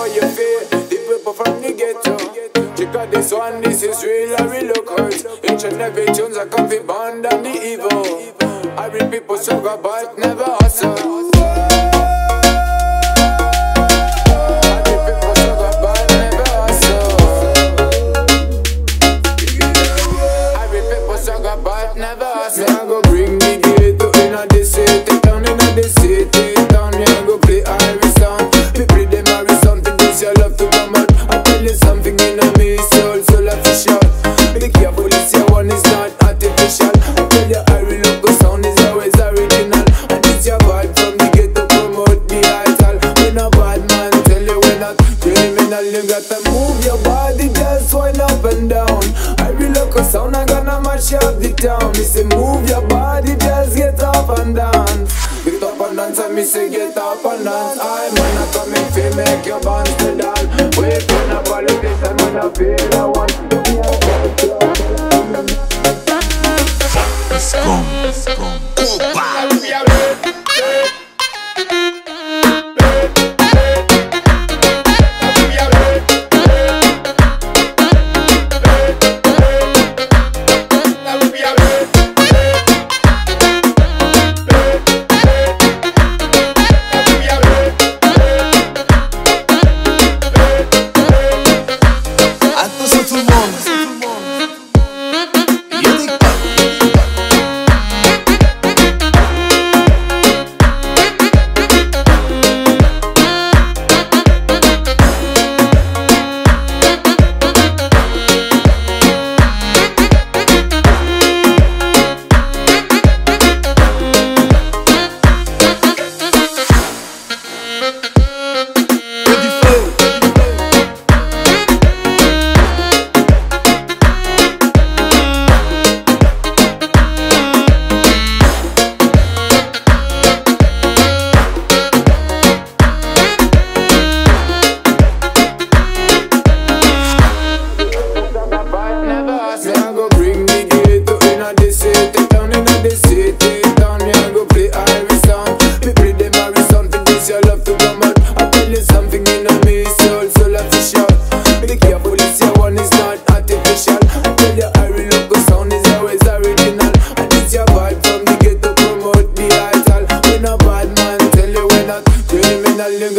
what you feel. The people from the ghetto. Check out this one, this is real, I real look hurt. Each and every tunes I come fi bond and the evil. I read people struggle but never hustle. But never hustle. Me I go bring I tell you something inna me soul, soul official. Be careful, this your one is not artificial. I tell you Irish local sound is always original. And this your vibe from the ghetto promote the idol. We no bad man, tell you we not criminal. You gotta move your body, just wind up and down. Irish local sound, I gonna mash up the town. Me say move up and dance. I man, I come in fi make your bands to dance. Wait when I politics and when I feel I want.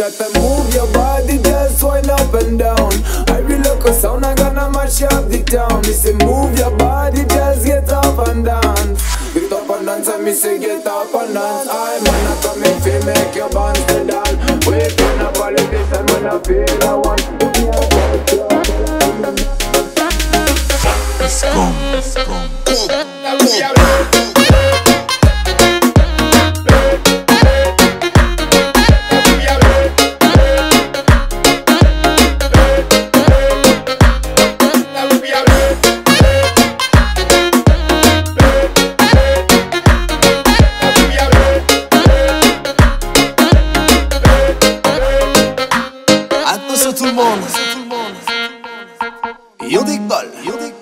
You gotta move your body, just wind up and down. Irish local sound, I gonna mash up the town. Me say move your body, just get up and dance. Get up and dance, and me say get up and dance. I man, I come in fi make your band to dance. Wait when I politics and when I feel I want. Scum, scum. Attention Music Ball. Music